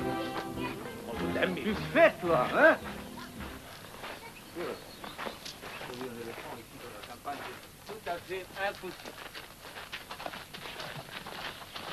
va? Du är fett va? Eh?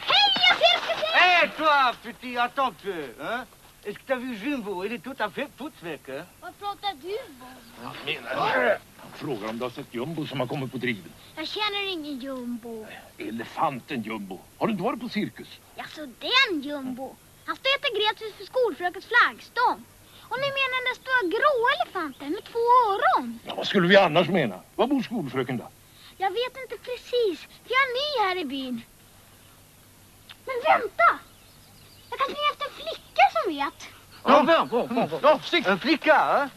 Heja cirkusen! Hé toi, petit, attends un peu. Hein? Est-ce que t'as vu Jumbo? Il est tout à fait putsväck. Hein? Vad pratar du om? Menar, han frågar om du har sett Jumbo som har kommit på driven. Jag känner ingen jumbo. Elefanten Jumbo. Har du inte varit på cirkus? Jaså, den jumbo? Han står äter Gretus för skolfrökens flaggstång. Och ni menar den stora grå elefanten med två öron? Ja, vad skulle vi annars mena? Var bor skolfröken då? Jag vet inte precis, för jag är ny här i byn. Men vänta! Jag kan springa efter en flicka som vet. Ja, vem? Vem? Vem? Ja, stick. En flicka, eh?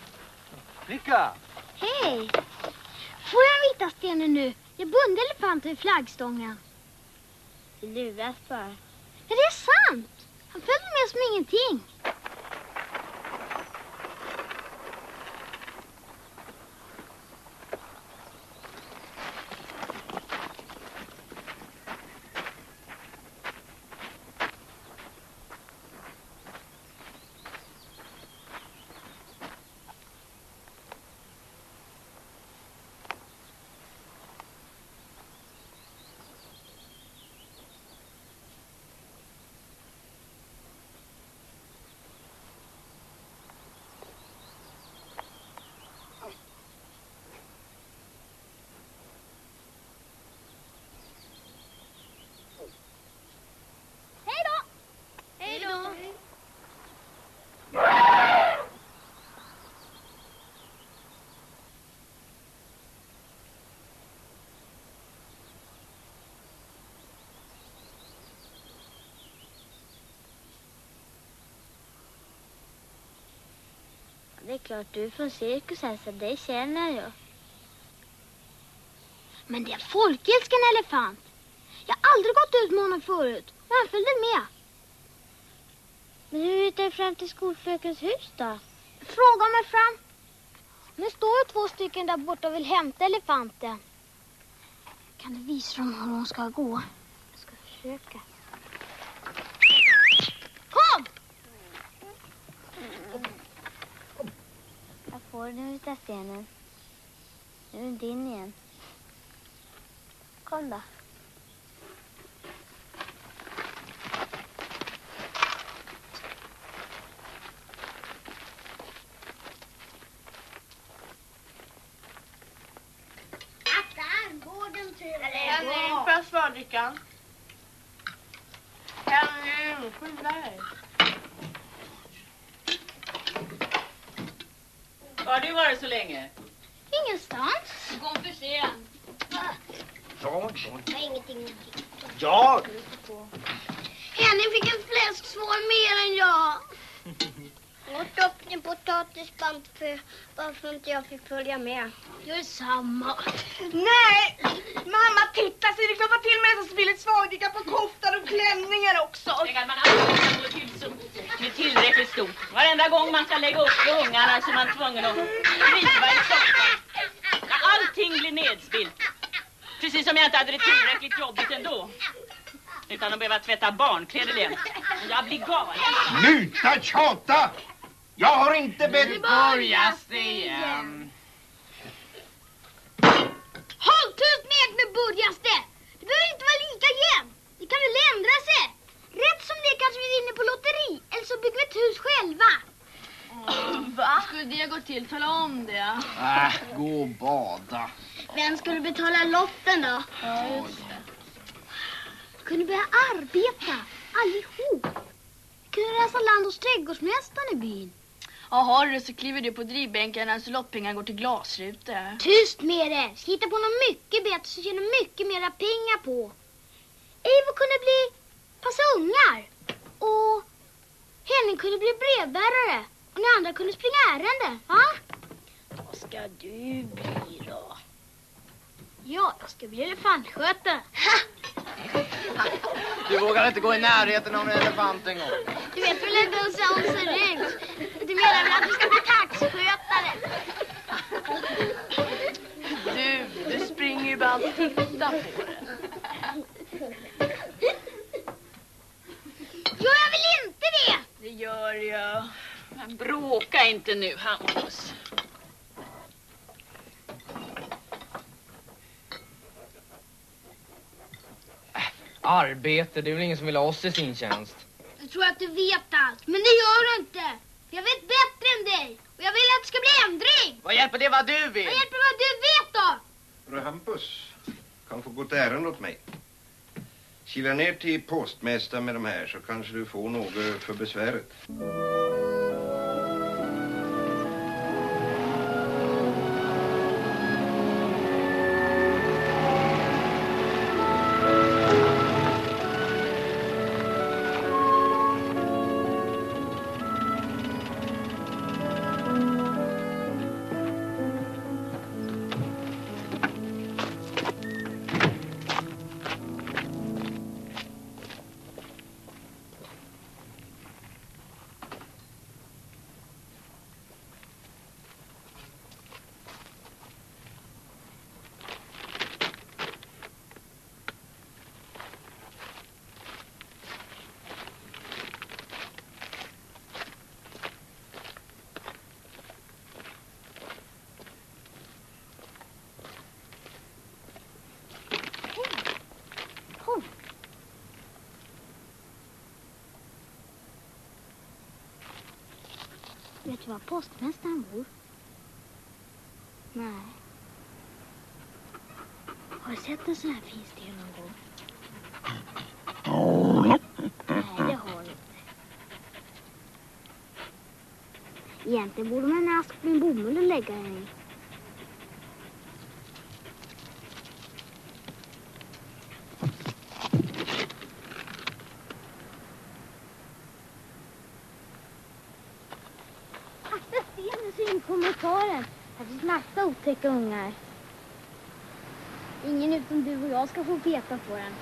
Flicka. Hej! Får jag den vita stenen nu? Jag bundar elefanten vid flaggstången. Du luras bara. Ja, det är sant! Han följde med som ingenting. Hej då! Hej då! Det är klart du är från cirkus här så det känner jag. Men det är en folkälskande elefant. Jag har aldrig gått ut med honom förut. Men han följde med. Men hur hittar du fram till skolfrökens hus då? Fråga mig fram. Nu står det två stycken där borta och vill hämta elefanten. Kan du visa dem hur de ska gå? Jag ska försöka. Kom! Jag får den vita stenen. Nu är den din igen. Kom då. Henning, får jag svardrickan? Henning, skynda dig. Har du varit så länge? Ingenstans. Du kom för sent. Jag? Jag har ingenting. Jag? Henning fick en fläsksvål mer än jag. Åt upp din potatisband för varför inte jag fick följa med. Gör samma. Nej! Mamma, titta! Ser du knoppa till med så spillet svardricka på koftan och klänningar också. Det kan man aldrig kan gå till så, med tillräckligt stort. Varenda gång man ska lägga upp för ungarna så är man tvungen att riva i soffan. Allting blir nedspilt. Precis som jag inte hade det tillräckligt jobbigt ändå. Utan att behöva tvätta barnkläder igen. Jag blir galen. Sluta tjata! Jag har inte bett... Börjas det igen. Håll tyst med med börjas det! Det behöver inte vara lika jämnt. Det kan väl ändra sig. Rätt som det kanske vi vinner på lotteri. Eller så bygger vi ett hus själva. Va? Skulle det gå till? Tala om det. Äh, gå och bada. Vem skulle betala lotten då? Kunde börja arbeta, allihop. Kunde resa land hos trädgårdsmästaren i byn. Jaha du, så kliver du på drivbänken när lottpengar går till glasrutor. Tyst med det! Hitta på något mycket bättre så tjänar mycket mera pengar på. Eivor kunde bli passa ungar. Och Henning kunde bli brevbärare. Och ni andra kunde springa ärenden, va? Vad ska du bli då? Ja, jag ska bli elefantskötare. Du vågar inte gå i närheten av en elefant en gång. Du vet väl inte hur sån ser ut? Du menar väl att du ska bli taxskötare? Du, du springer ju bara att titta på det. Jo, jag! Det Bråka inte nu, Hampus. Arbete, det är väl ingen som vill ha oss i sin tjänst. Jag tror att du vet allt, men det gör du inte. För jag vet bättre än dig. Och jag vill att det ska bli ändring. Vad hjälper det vad du vill? Vad hjälper vad du vet då? Fru Hampus kan få gå ett ärende åt mig. Kila ner till postmästaren med de här så kanske du får något för besväret. Det var postmästaren bor? Nej. Har du sett en sån här fin sten någon gång? Nej, det har du inte. Egentligen borde man en ask med bomull och lägga den i. Akta stenen så in kommer och tar den. Här finns massa otäcka ungar. Ingen utom du och jag ska få peta på den.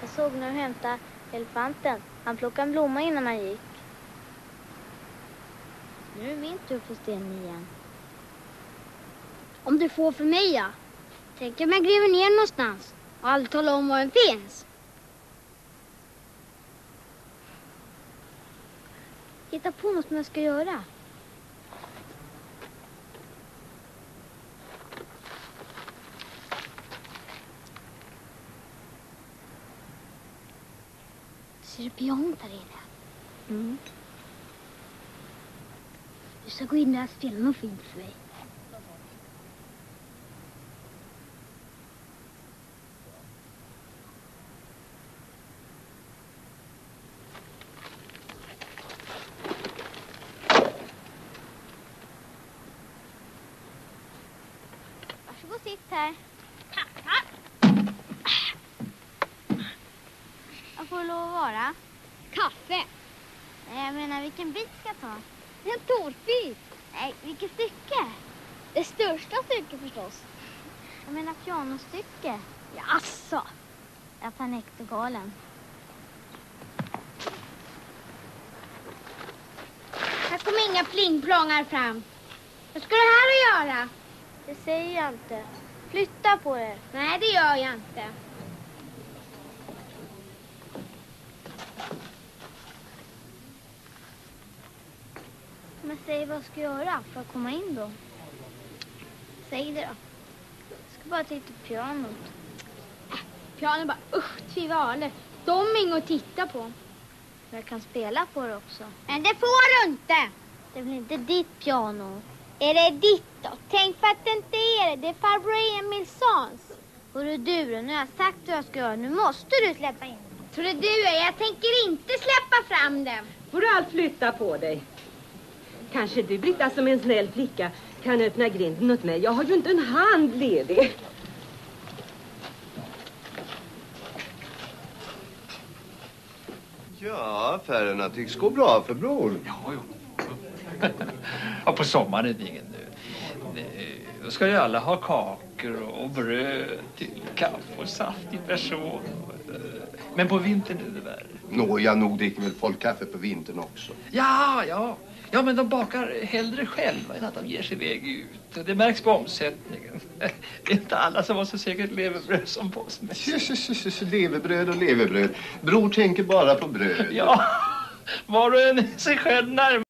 Jag såg när du hämtade elefanten. Han plockade en blomma innan han gick. Nu är det min tur på stenen igen. Om du får för mig, ja. Tänk om jag gräver ner någonstans och aldrig talar om var den finns. Hitta på något som jag ska göra. Pianot där inne? Mm. Du ska gå in där och spela något fint för mig. Varsågod sitt här. Vad får det lov att vara? Kaffe. Nej, jag menar vilken bit ska jag ta? En tårtbit. Nej, vilket stycke? Det största stycket förstås. Jag menar pianostycke. Jaså? Jag tar nektargalen. Här kommer inga plingplångar fram. Vad ska du här att göra? Det säger jag inte. Flytta på er. Nej, det gör jag inte. Men säg vad jag ska göra för att komma in då. Säg det då. Jag ska bara titta på pianot. Pianot bara, usch, tvivale. De är inget att titta på. Jag kan spela på det också. Men det får du inte. Det är väl inte ditt piano? Är det ditt då? Tänk för att det inte är det. Det är farbror Emilssons. Hörru du, nu har jag sagt vad jag ska göra. Nu måste du släppa in. Tror du du är? Jag tänker inte släppa fram den. Får du allt flytta på dig. Kanske du, Britta, som en snäll flicka kan öppna grinden åt mig. Jag har ju inte en hand ledig. Ja, affärerna tycks gå bra för bror. Ja, jo. ja, på sommaren är det ingen nu. Då ska ju alla ha kakor och bröd till kaffe och saft i person. Men på vintern värre. Nåja, nog dricker väl folk kaffe på vintern också. Ja, ja. Ja, men de bakar hellre själva än att de ger sig iväg ut. Det märks på omsättningen. Det är inte alla som har så säkert levebröd som. Jösses, levebröd och levebröd. Bror tänker bara på bröd. Ja. Var och en sig själv närmare.